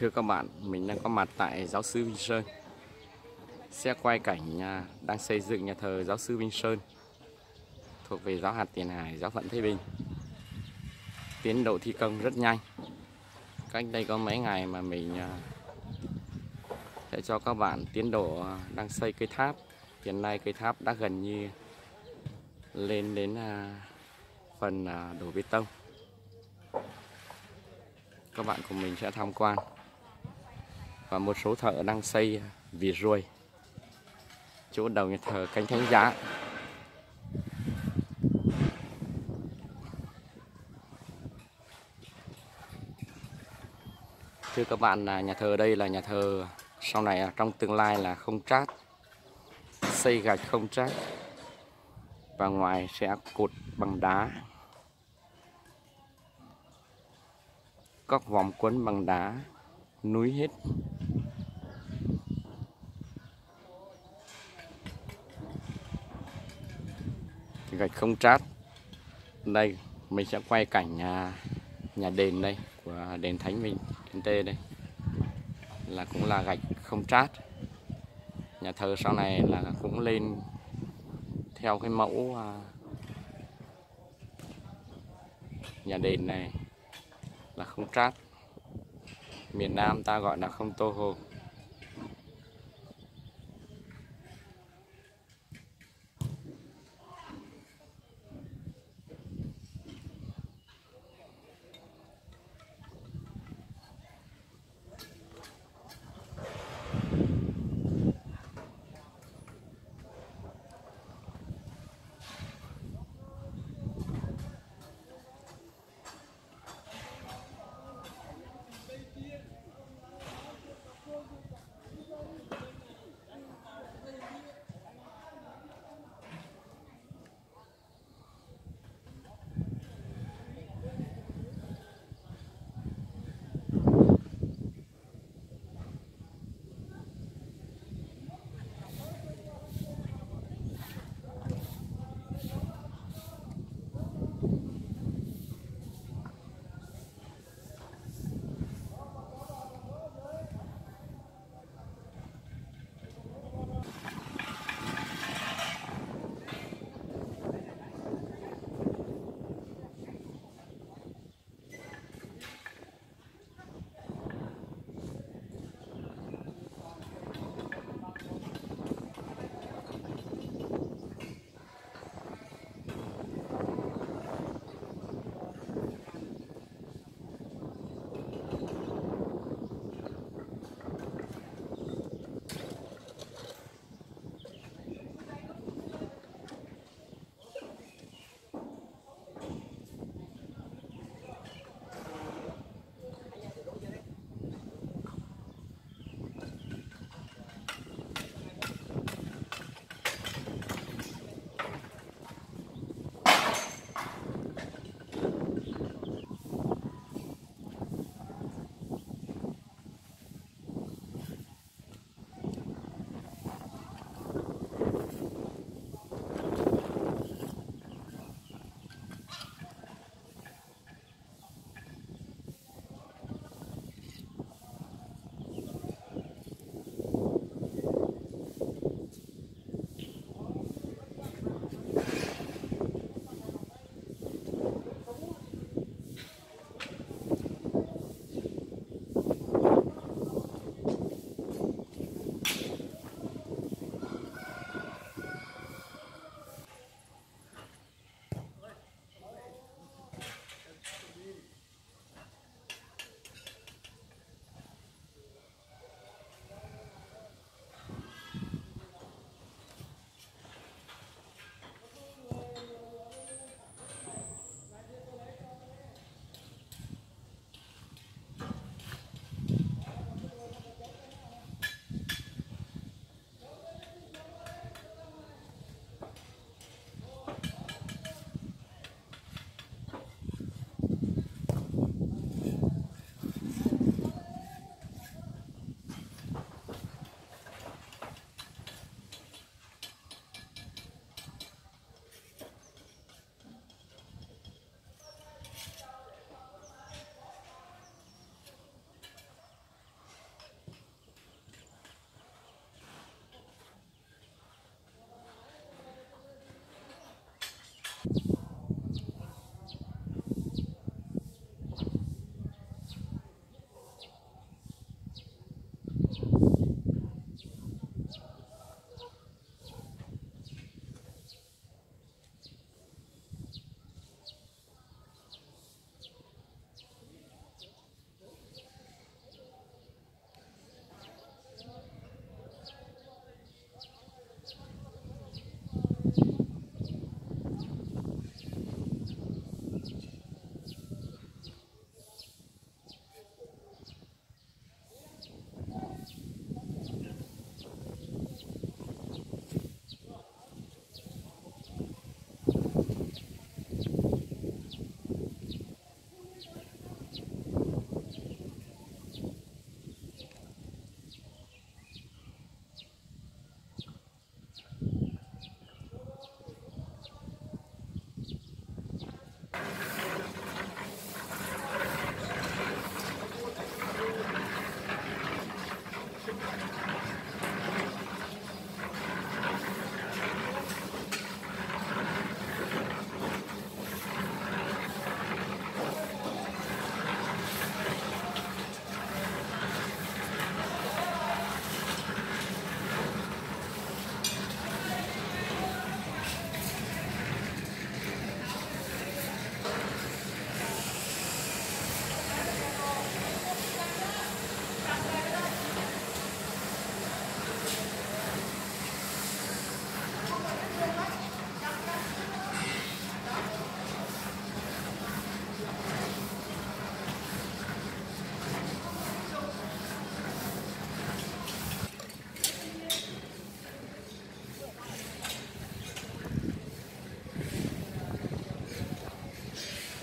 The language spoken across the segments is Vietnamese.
Thưa các bạn, mình đang có mặt tại giáo sư Vinh Sơn. Sẽ quay cảnh à, đang xây dựng nhà thờ giáo sư Vinh Sơn. Thuộc về giáo hạt Tiền Hải, giáo phận Thế Bình. Tiến độ thi công rất nhanh. Cách đây có mấy ngày mà mình à, sẽ cho các bạn tiến độ à, đang xây cây tháp. Hiện nay cây tháp đã gần như lên đến phần đổ bê tông. Các bạn cùng mình sẽ tham quan và một số thợ đang xây vỉ ruồi. Chỗ đầu nhà thờ cánh thánh giá. Thưa các bạn, là nhà thờ đây là nhà thờ sau này trong tương lai là không trát. Xây gạch không trát. Và ngoài sẽ cột bằng đá. Các vòng quấn bằng đá, núi hết. Gạch không trát. Đây, mình sẽ quay cảnh nhà nhà đền đây, của đền thánh minh đền tê đây. Là cũng là gạch không trát. Nhà thờ sau này là cũng lên theo cái mẫu à, nhà đền này là không trát. Miền Nam ta gọi là không tô hồ.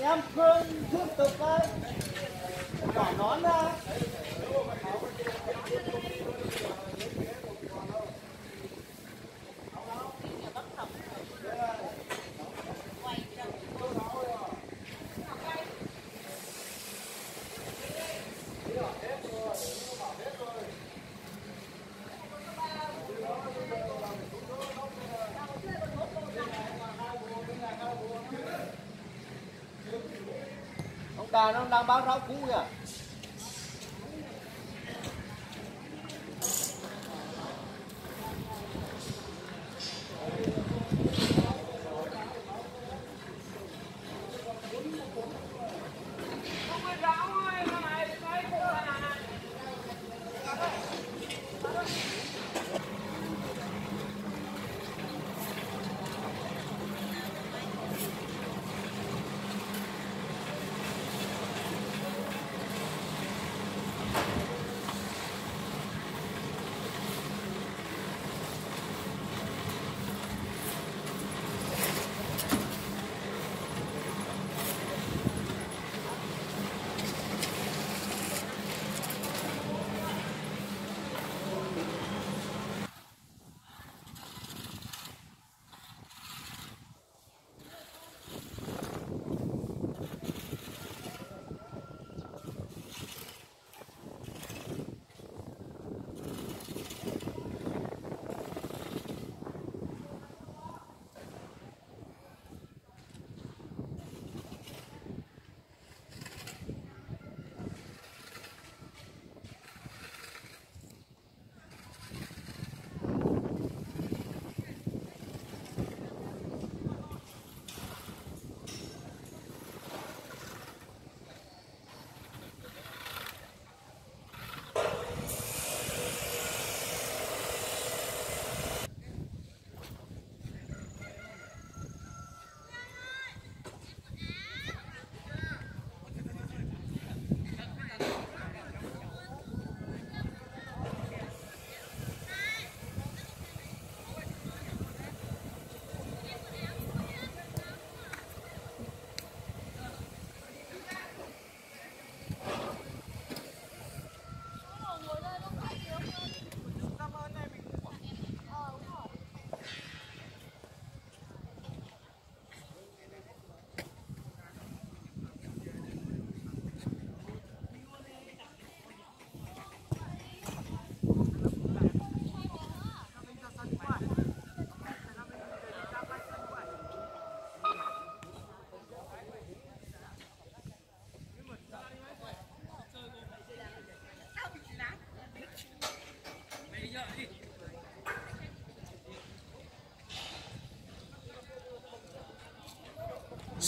Em phương tiếp tục đây bỏ nón ra. Cà nó đang bán ráo cũ kìa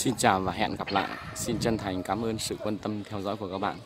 Xin chào và hẹn gặp lại. Xin chân thành cảm ơn sự quan tâm theo dõi của các bạn.